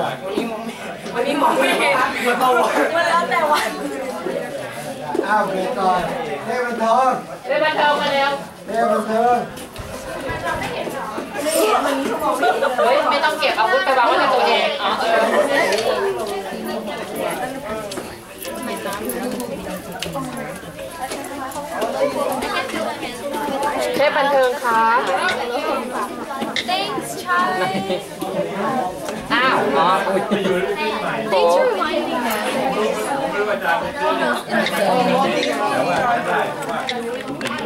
มองไม่เห็นเหรอวันนี้มองไม่เห็นมันแล้วแต่วันอ้าวเบรกก่อนเทมันเทิงเดินมาเทิงมาแล้วเทมันเทิงเฮ้ยไม่ต้องเก็บอาวุธไปวางไว้ในตัวเองอ๋อเออเทพบันเทิงค่ะ Thanks, Charlie. อ้าวอ๋ออุ้ย Thanks for reminding me. ไม่ว่าจะเป็นเรื่องแต่ว่าได้ว่า